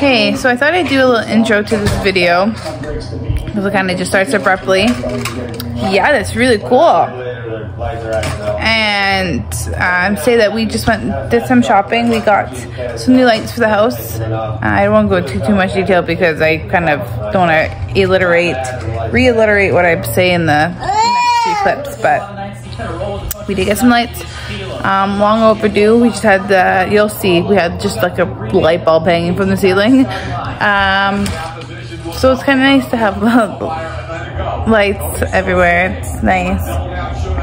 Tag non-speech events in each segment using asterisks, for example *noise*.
Okay, so I thought I'd do a little intro to this video. Because it kind of just starts abruptly. Yeah, that's really cool. And um, say that we just went, did some shopping. We got some new lights for the house. Uh, I won't go into too much detail because I kind of don't want to alliterate, reiterate what I say in the next few clips. But we did get some lights. Um, long overdue. We just had the, you'll see, we had just like a light bulb hanging from the ceiling. Um, so it's kind of nice to have *laughs* lights everywhere. It's nice.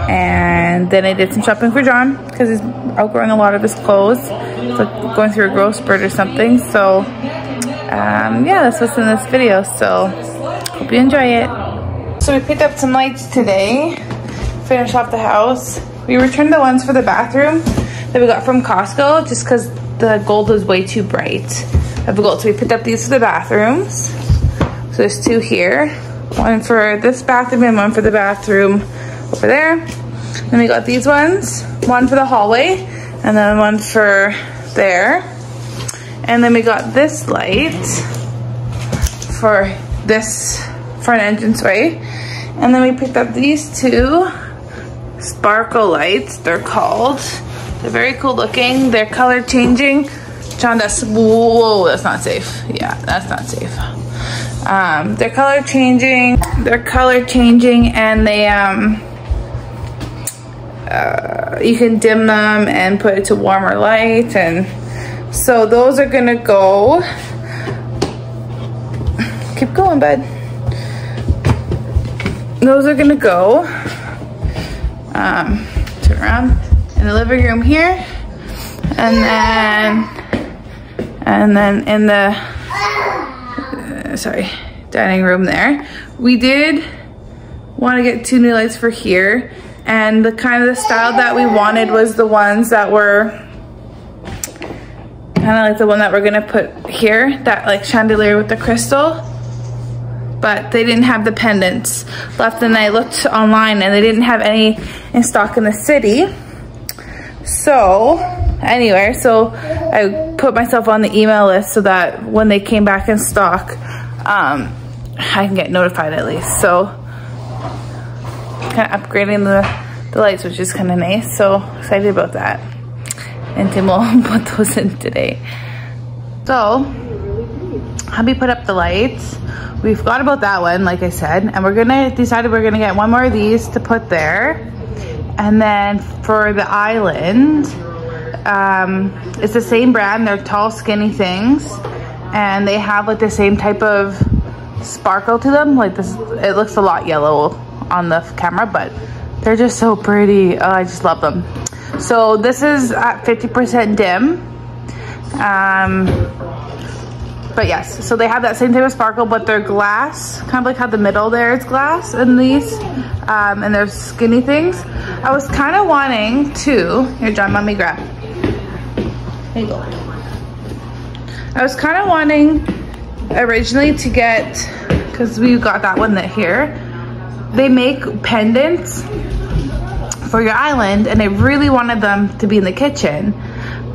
And then I did some shopping for John because he's outgrowing a lot of his clothes. It's like going through a growth spurt or something. So um, yeah, that's what's in this video. So hope you enjoy it. So we picked up some lights today. Finish off the house. We returned the ones for the bathroom that we got from Costco just because the gold was way too bright of gold. So we picked up these for the bathrooms. So there's two here. One for this bathroom and one for the bathroom over there. Then we got these ones. One for the hallway and then one for there. And then we got this light for this front entranceway. And then we picked up these two sparkle lights, they're called. They're very cool looking. They're color changing. John, that's, whoa, that's not safe. Yeah, that's not safe. Um, they're color changing. They're color changing and they, um, uh, you can dim them and put it to warmer light. And so those are gonna go, keep going, bud. Those are gonna go um, turn around in the living room here and then and then in the uh, sorry dining room there. We did want to get two new lights for here and the kind of the style that we wanted was the ones that were kind of like the one that we're gonna put here that like chandelier with the crystal but they didn't have the pendants left and I looked online and they didn't have any in stock in the city. So anyway, so I put myself on the email list so that when they came back in stock, um, I can get notified at least. So kind of upgrading the, the lights, which is kind of nice. So excited about that. And Tim will put those in today. So, hubby put up the lights we forgot about that one, like I said, and we're gonna decided we're gonna get one more of these to put there. And then for the island, um, it's the same brand. They're tall, skinny things, and they have like the same type of sparkle to them. Like this, it looks a lot yellow on the camera, but they're just so pretty. Oh, I just love them. So this is at 50% dim. Um, but yes, so they have that same type of sparkle, but they're glass, kind of like how the middle there is glass in these, um, and they're skinny things. I was kind of wanting to, here John, let me grab. Here you go. I was kind of wanting originally to get, because we got that one that here, they make pendants for your island and I really wanted them to be in the kitchen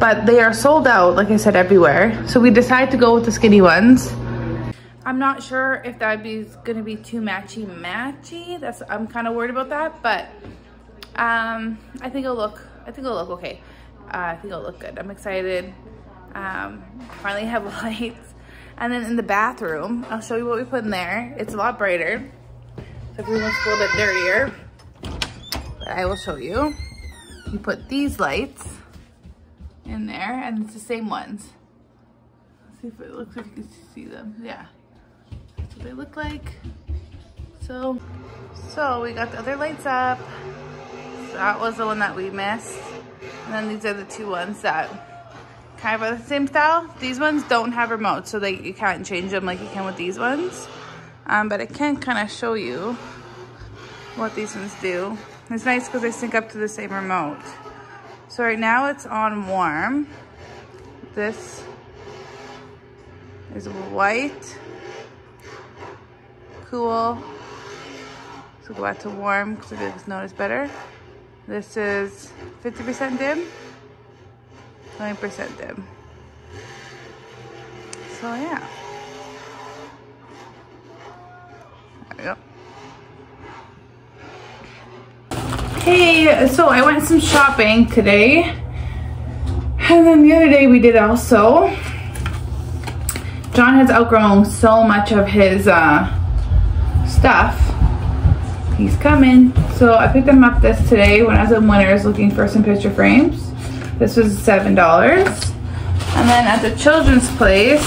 but they are sold out, like I said, everywhere. So we decided to go with the skinny ones. I'm not sure if that'd be gonna be too matchy matchy. That's I'm kind of worried about that, but um, I think it'll look. I think it'll look okay. Uh, I think it'll look good. I'm excited. Um, finally have *laughs* lights, and then in the bathroom, I'll show you what we put in there. It's a lot brighter. So if want a little bit dirtier, but I will show you. You put these lights in there and it's the same ones. Let's see if it looks like you can see them. Yeah, that's what they look like. So, so we got the other lights up. So that was the one that we missed. And then these are the two ones that kind of are the same style. These ones don't have remote, so they, you can't change them like you can with these ones. Um, but I can kind of show you what these ones do. It's nice because they sync up to the same remote. So right now it's on warm. This is white, cool. So go back to warm because it notice better. This is 50% dim, 20% dim. So yeah. Hey, so I went some shopping today. And then the other day we did also. John has outgrown so much of his uh, stuff. He's coming. So I picked him up this today when I was in Winners looking for some picture frames. This was $7. And then at the children's place,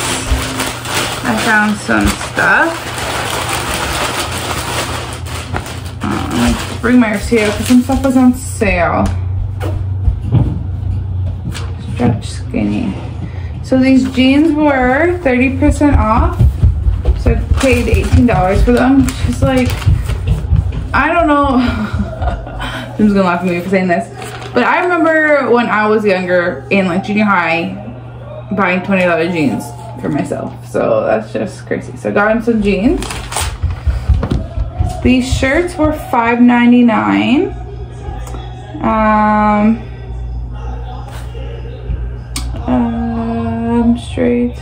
I found some stuff. Uh, bring my receipt because some stuff was on sale. Stretch skinny. So these jeans were 30% off. So I paid $18 for them, is like, I don't know. *laughs* Jim's gonna laugh at me for saying this. But I remember when I was younger in like junior high buying $20 jeans for myself. So that's just crazy. So I got him some jeans. These shirts were $5.99. Um, um, straight.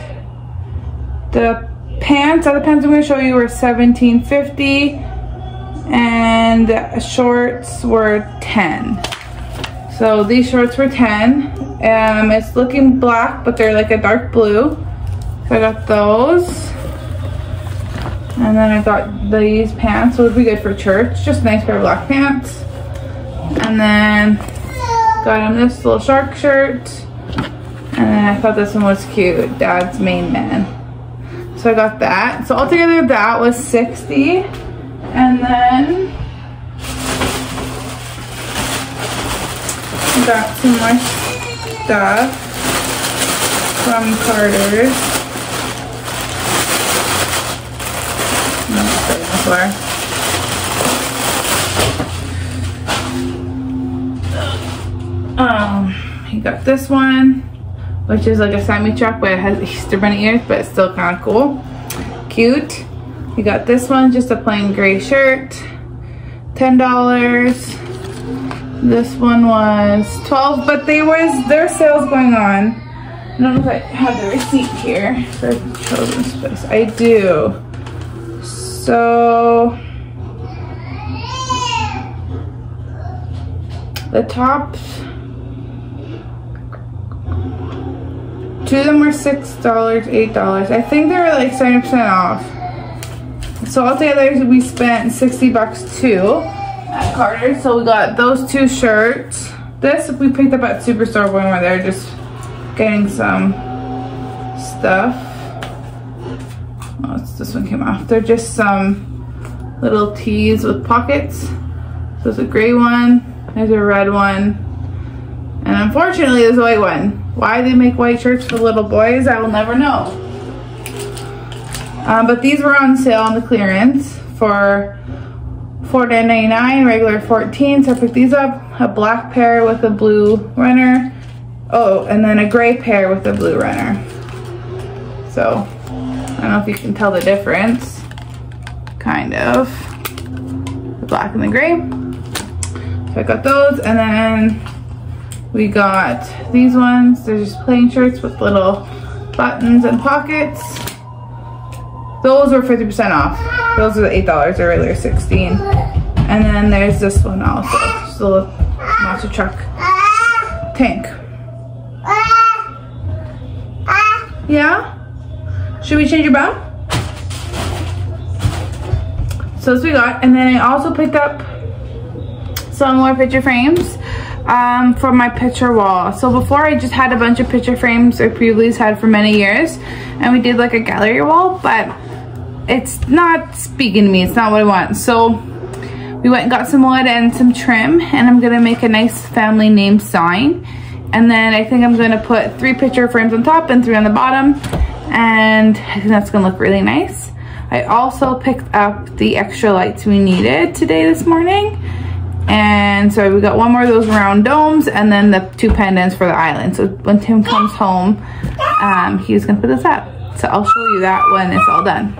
The pants, other pants I'm going to show you were 17.50 and the shorts were 10. So these shorts were 10. Um, it's looking black, but they're like a dark blue. So I got those. And then I got these pants, would be good for church. Just a nice pair of black pants. And then got him this little shark shirt. And then I thought this one was cute, Dad's main man. So I got that. So altogether that was 60. And then got some more stuff from Carter's. Um, he got this one, which is like a semi truck, but it has Easter bunny ears, but it's still kind of cool. Cute. He got this one, just a plain gray shirt, $10. This one was 12 but they was their sales going on. I don't know if I have the receipt here for children's place. I do. So the tops two of them were six dollars, eight dollars. I think they were like 70% off. So altogether we spent 60 bucks too at Carter. So we got those two shirts. This we picked up at Superstore when we were there just getting some stuff. Oh, this one came off. They're just some little tees with pockets. So there's a gray one, there's a red one, and unfortunately there's a white one. Why they make white shirts for little boys, I will never know. Um, but these were on sale on the clearance for $4.99, regular 14 so I picked these up. A black pair with a blue runner. Oh, and then a gray pair with a blue runner. So, don't know if you can tell the difference. Kind of. The black and the gray. So I got those, and then we got these ones. They're just plain shirts with little buttons and pockets. Those were 50% off. Those the $8, they're regular 16 And then there's this one also, just a little monster truck tank. Yeah? Should we change your bone? So this we got, and then I also picked up some more picture frames um, for my picture wall. So before I just had a bunch of picture frames I previously had for many years, and we did like a gallery wall, but it's not speaking to me. It's not what I want. So we went and got some wood and some trim and I'm gonna make a nice family name sign. And then I think I'm gonna put three picture frames on top and three on the bottom. And I think that's gonna look really nice. I also picked up the extra lights we needed today this morning. And so we got one more of those round domes and then the two pendants for the island. So when Tim comes home, um, he's gonna put this up. So I'll show you that when it's all done.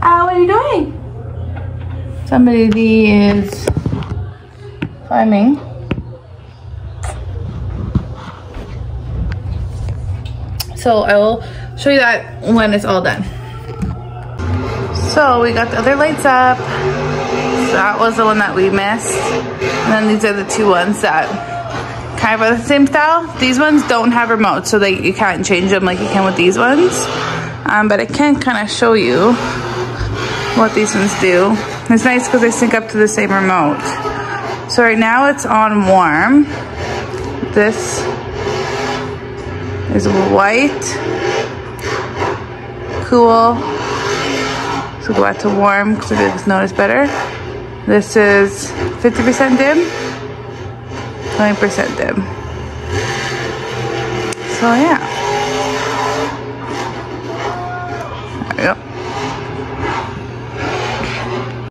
Uh, what are you doing? Somebody is climbing. So I will show you that when it's all done. So we got the other lights up. So that was the one that we missed. And then these are the two ones that kind of are the same style. These ones don't have remotes, so they, you can't change them like you can with these ones. Um, but I can kind of show you what these ones do. It's nice because they sync up to the same remote. So right now it's on warm. This is white, cool. So go back to warm because I just notice better. This is 50% dim, 20% dim. So yeah.